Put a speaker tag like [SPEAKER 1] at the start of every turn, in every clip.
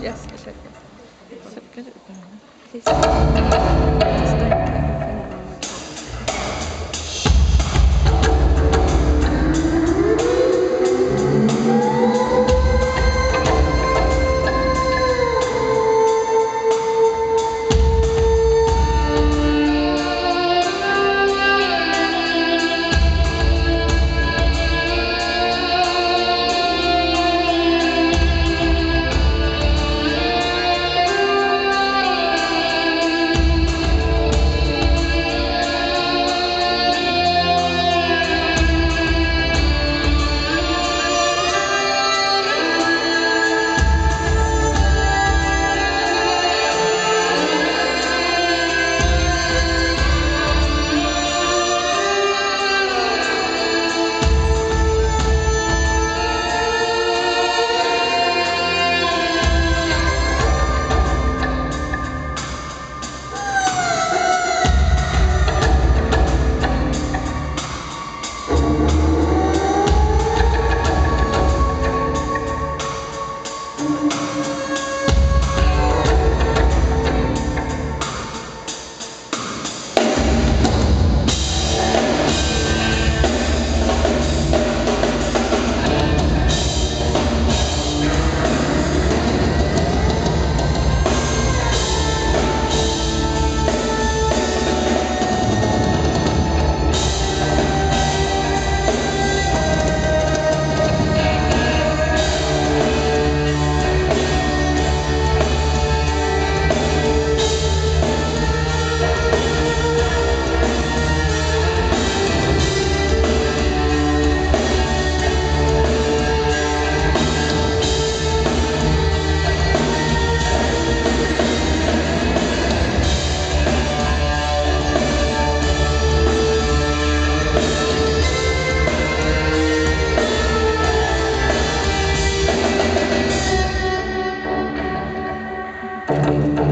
[SPEAKER 1] Yes, I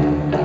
[SPEAKER 2] Thank you.